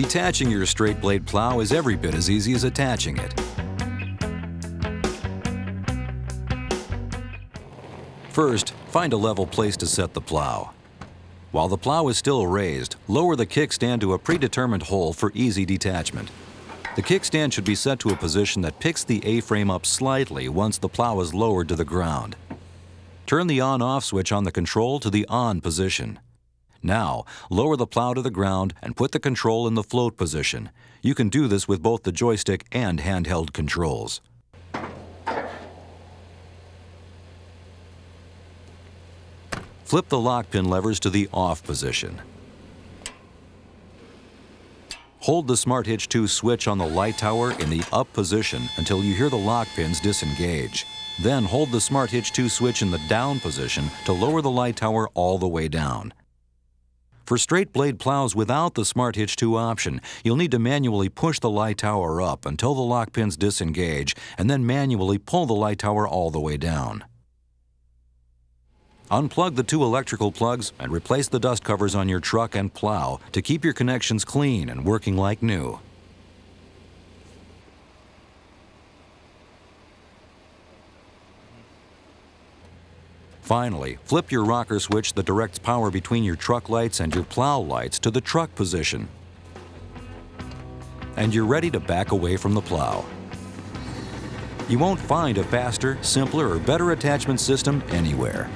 Detaching your straight blade plow is every bit as easy as attaching it. First, find a level place to set the plow. While the plow is still raised, lower the kickstand to a predetermined hole for easy detachment. The kickstand should be set to a position that picks the A-frame up slightly once the plow is lowered to the ground. Turn the on-off switch on the control to the on position. Now, lower the plow to the ground and put the control in the float position. You can do this with both the joystick and handheld controls. Flip the lock pin levers to the off position. Hold the Smart Hitch 2 switch on the light tower in the up position until you hear the lock pins disengage. Then hold the Smart Hitch 2 switch in the down position to lower the light tower all the way down. For straight blade plows without the Smart Hitch 2 option, you'll need to manually push the light tower up until the lock pins disengage and then manually pull the light tower all the way down. Unplug the two electrical plugs and replace the dust covers on your truck and plow to keep your connections clean and working like new. Finally, flip your rocker switch that directs power between your truck lights and your plow lights to the truck position. And you're ready to back away from the plow. You won't find a faster, simpler, or better attachment system anywhere.